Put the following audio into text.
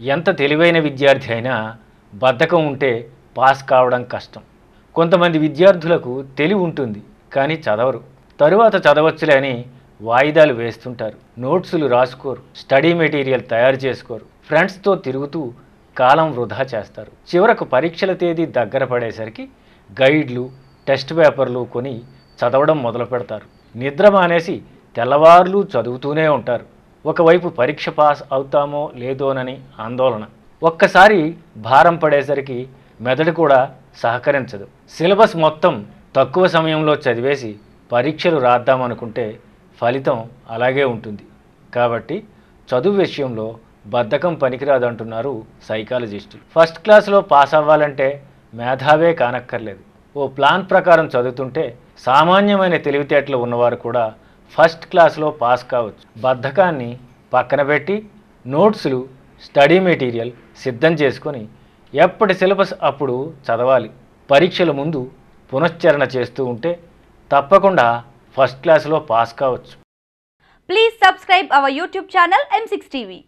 ఎంత తెలివైన విద్యార్థి అయినా బద్ధకం ఉంటే పాస్ కావడం కష్టం. కొంతమంది విద్యార్థులకు తెలివి ఉంటుంది కానీ చదవరు. తరువాత చదవచ్చులే అని వాయిదాలు వేస్తుంటారు. నోట్సులు రాసుకోరు స్టడీ మెటీరియల్ తయారు చేసుకోరు. ఫ్రెండ్స్తో తిరుగుతూ కాలం వృధా చేస్తారు. చివరకు పరీక్షల తేదీ దగ్గర పడేసరికి గైడ్లు టెస్ట్ పేపర్లు కొని చదవడం మొదలు పెడతారు నిద్ర మానేసి తెల్లవార్లు చదువుతూనే ఉంటారు. ఒకవైపు పరీక్ష పాస్ అవుతామో లేదోనని ఆందోళన. ఒక్కసారి భారం పడేసరికి మెదడు కూడా సహకరించదు. సిలబస్ మొత్తం తక్కువ సమయంలో చదివేసి పరీక్షలు రాద్దామనుకుంటే ఫలితం అలాగే ఉంటుంది. కాబట్టి చదువు విషయంలో బద్ధకం పనికిరాదంటున్నారు సైకాలజిస్టులు. ఫస్ట్ క్లాస్లో పాస్ అవ్వాలంటే మేధావే కానక్కర్లేదు. ఓ ప్లాన్ ప్రకారం చదువుతుంటే సామాన్యమైన తెలివితేటలు ఉన్నవారు కూడా ఫస్ట్ క్లాస్లో పాస్ కావచ్చు. బద్ధకాన్ని పక్కన పెట్టి నోట్సులు స్టడీ మెటీరియల్ సిద్ధం చేసుకొని ఎప్పటి సిలబస్ అప్పుడు చదవాలి. పరీక్షల ముందు పునశ్చరణ చేస్తూ ఉంటే తప్పకుండా ఫస్ట్ క్లాస్లో పాస్ కావచ్చు. Please subscribe our YouTube channel M six TV